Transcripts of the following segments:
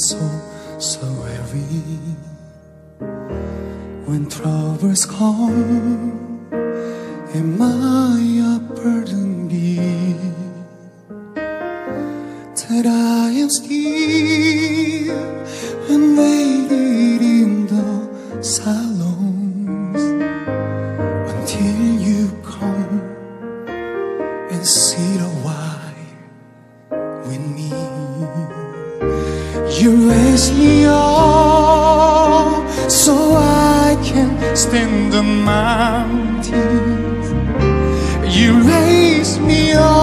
soul so weary when troubles come and my burden be that I am still Raise me up so I can stand the mountains. You raise me up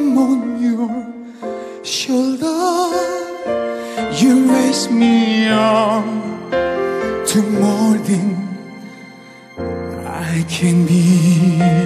Am on your shoulder. You raise me up to more than I can be.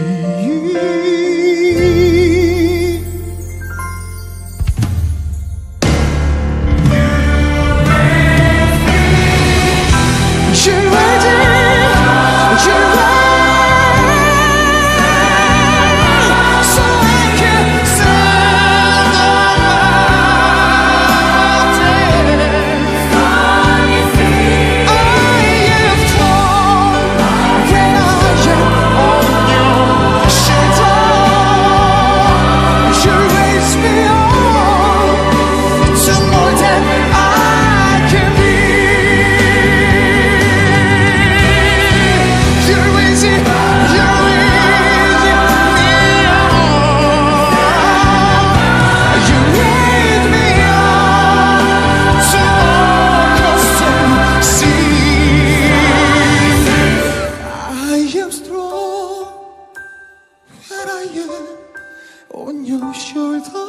Strong when I am on your shoulder.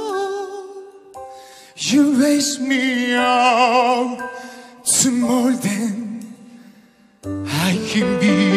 You raise me up to more than I can be.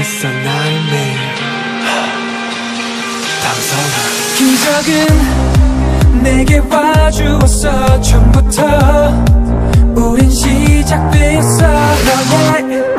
Is a nightmare. 당선아 기적은 내게 와 도와주었어 처음부터 우린 시작되었어. 너의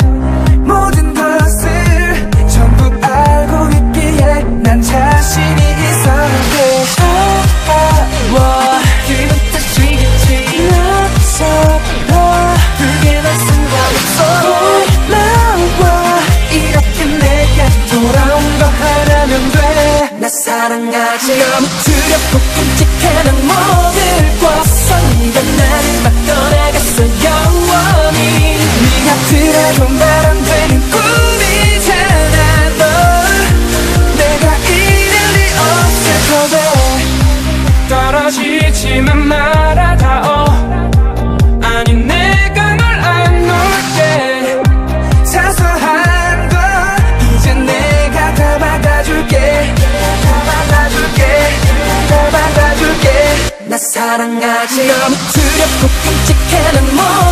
말안 되는 꿈이잖아 너 내가 이럴 리 없을 거래 떨어지지만 말아다오. 아니 내가 널 안 놓을게 내가 다 받아줄게. 다 받아줄게. 다 받아줄게. 나 사랑하지. 너무 두렵고 끔찍해 난모